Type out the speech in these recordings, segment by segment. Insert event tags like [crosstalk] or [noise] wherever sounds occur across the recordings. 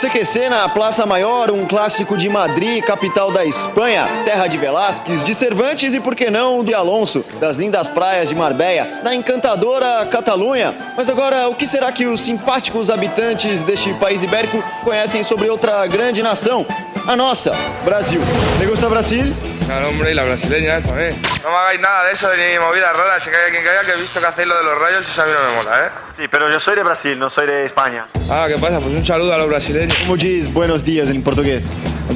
CQC na Plaza Maior, um clássico de Madrid, capital da Espanha, terra de Velázquez, de Cervantes e, por que não, de Alonso, das lindas praias de Marbella, da encantadora Catalunha. Mas agora, o que será que os simpáticos habitantes deste país ibérico conhecem sobre outra grande nação? A nossa, Brasil. Le gusta Brasil? Claro, hombre, y la brasileña esta, ¿eh? No me hagáis nada de eso de ni movidas raras. Si hay quien caiga que he visto que hacéis lo de los rayos y eso a mí no me mola, ¿eh? Sí, pero yo soy de Brasil, no soy de España. Ah, ¿qué pasa? Pues un saludo a los brasileños. Como diz buenos dias em português?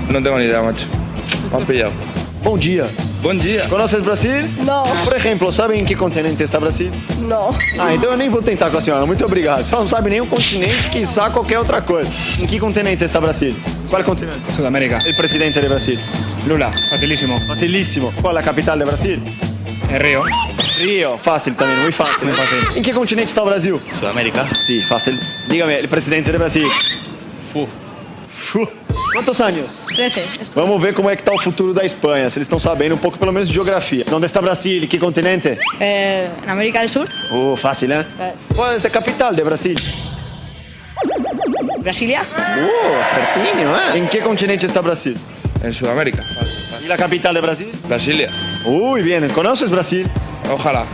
No tengo ni idea, macho. Me han pillado. Bom dia. Buen día. Conheces Brasil? Não, Por exemplo, sabe em que continente está Brasil? não. Ah, então eu nem vou tentar com a senhora. Muito obrigado. Só não sabe nem o continente, quiçá qualquer outra coisa. Em que continente está Brasil? Qual continente? Sudamérica. El presidente de Brasil. Lula, facilísimo. Facilíssimo. Qual é a capital de Brasil? El Río. Rio. Fácil também, muito fácil. Muy fácil. Em que continente está o Brasil? Sudamérica. Sí, fácil. Dígame, el presidente de Brasil. Fu. Fu. Quantos anos? 13. Vamos ver como é que tá o futuro da Espanha, se eles estão sabendo um pouco pelo menos de geografia. Onde está Brasil? Em que continente? Eh, en América del Sur. Oh, fácil, né? É. Qual é a capital de Brasil? Brasilia. Oh, pertinho, ¿eh? ¿En qué continente está Brasil? En Sudamérica. ¿Y la capital de Brasil? Brasilia. Uy, bien, ¿conoces Brasil? Ojalá.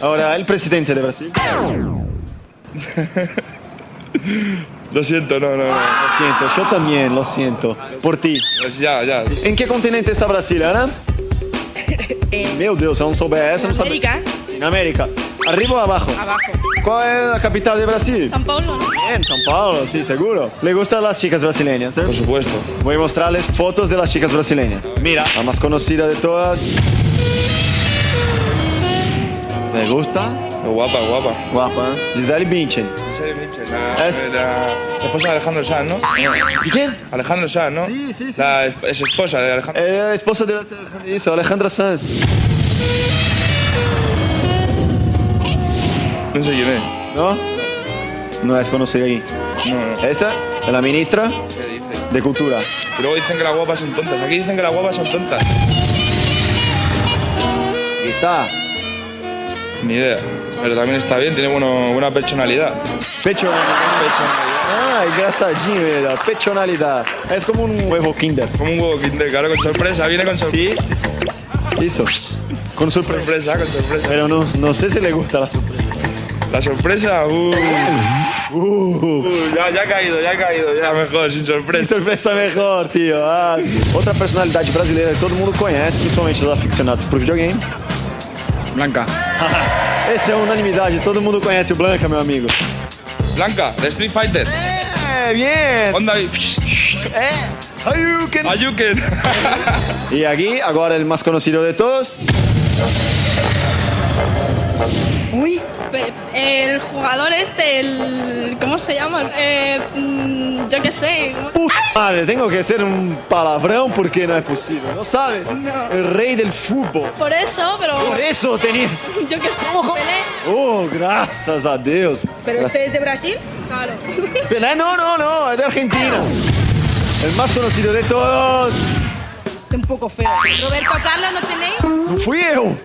Ahora, el presidente de Brasil. [laughs] Lo siento, no, no, no. Lo siento, yo también lo siento. Por ti. Pues ya, ya. ¿En qué continente está Brasil, Ana? [laughs] Meu Deus, se eu não souber essa, eu não sabe. América. Na América. Arriba ou abajo? Abajo. Qual é a capital de Brasil? São Paulo, ¿no? Bien, São Paulo, sí, seguro. ¿Le gustan las chicas brasileñas? eh? Por supuesto. Voy a mostrarles fotos de las chicas brasileñas. Mira, la más conocida de todas. ¿Le gusta? Guapa, guapa. Guapa, ¿eh? Gisele Bündchen. Sherry Mitchell, la, Es- la- la esposa de Alejandro Sanz, ¿no? ¿Y quién? Alejandro Sanz, ¿no? Sí, sí, sí. La es, es esposa de Alejandro. Eh, esposa de eso, Alejandra Sanz. No sé quién es. ¿No? No es conocida aquí. No, no. Esta es la ministra ¿Qué dice? de Cultura. Y luego dicen que las guapas son tontas. Aquí dicen que las guapas son tontas. Aquí está. Ni idea. Pero también está bien, tiene bueno, buena personalidad. Pecho. Personalidad. Ay, engraçadinho, mira. Pechonalidad. Es como un huevo Kinder. Como un huevo Kinder, claro, con sorpresa. Viene con sorpresa. Sí. Eso. Con sorpresa. Sorpresa, con sorpresa. Pero no, no sé si le gusta la sorpresa. La sorpresa, uh, Uh, uh, ya, ya ha caído, ya ha caído, ya mejor, sin sorpresa. sorpresa mejor, tio. Ah, outra personalidade brasileira que todo mundo conhece, principalmente os aficionados por videogame. Blanca. [laughs] Essa é unanimidade, todo mundo conhece o Blanca, meu amigo. Blanca, de Street Fighter. É, bien. Onda [laughs] y... É. Hadouken. Ayuken. E aqui, agora o mais conhecido de todos. Uy. El jugador este, el. ¿Cómo se llama? Eh, mm, yo qué sé. Puta madre, tenho que ser um palavrão porque não é possível. Não sabe? O rei del fútbol. Por eso, pero. Por isso tenía. [laughs] Yo qué sé. Pelé. Oh, graças a Deus. ¿Pero Graças- este es de Brasil? Claro. [laughs] Pelé, no, no, no, es de Argentina. El más conocido de todos. un poco feo. Roberto Carlos, ¿no tenéis? No fui eu.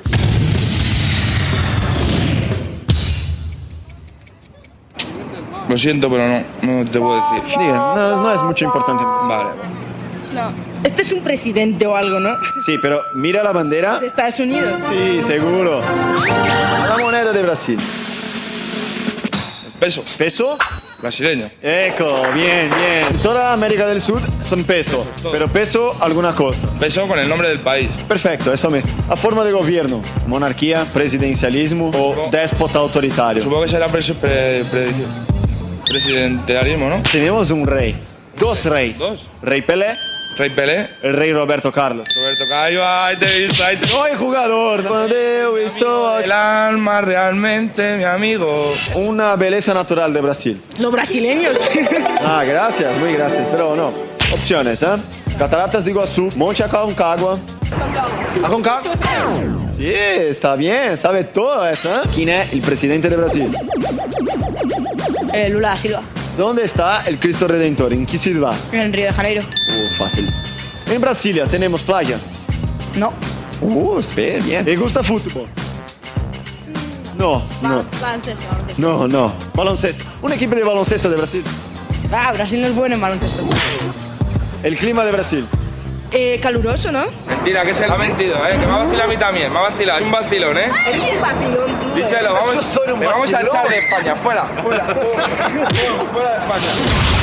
Lo siento, pero no, no te puedo decir. Diga, no, no es mucho importante. Vale. No. Este es un presidente o algo, ¿no? Sí, pero mira la bandera. De Estados Unidos. Sí, seguro. La moneda de Brasil. Peso. ¿Peso? Brasileño. Eco, bien, bien. Toda América del Sur son peso, pero peso alguna cosa. Peso con el nombre del país. Perfecto, eso me. A forma de gobierno, monarquía, presidencialismo o déspota autoritario. Supongo que será pres- pre- pre- presidencialismo, ¿no? Tenemos un rey, dos reyes. Dos. Rey Pelé, Rey Pelé. el rey Roberto Carlos. Roberto Cayo, ahí te he visto, ahí te Hoy jugador, cuando he visto El alma realmente, mi amigo. una belleza natural de Brasil. Los brasileños. [laughs] Ah, gracias, muy gracias. Pero no. Opciones, ¿eh? Cataratas de Iguazú, Monte Aconcagua. ¿Aconcagua? [laughs] Sí, está bien, sabe todo eso, ¿eh? ¿Quién es el presidente de Brasil? Eh, Lula da Silva. ¿Dónde está el Cristo Redentor? ¿En qué ciudad? En Río de Janeiro. Uh, fácil. En Brasilia tenemos playa. No. Uh, espera, bien. ¿Le gusta fútbol? No, no, Baloncesto, baloncesto. no, no. Baloncesto. Un equipo de baloncesto de Brasil. Ah, Brasil no es bueno en baloncesto. El clima de Brasil. Eh, caluroso, ¿no? Mentira, que se ha mentido, ¿eh? Que me ha vacilado a mí también, me ha vacilado. Es un vacilón, ¿eh? Es vacilón, tú. Díselo, vamos, un le a echar de España, fuera, fuera. fuera de España.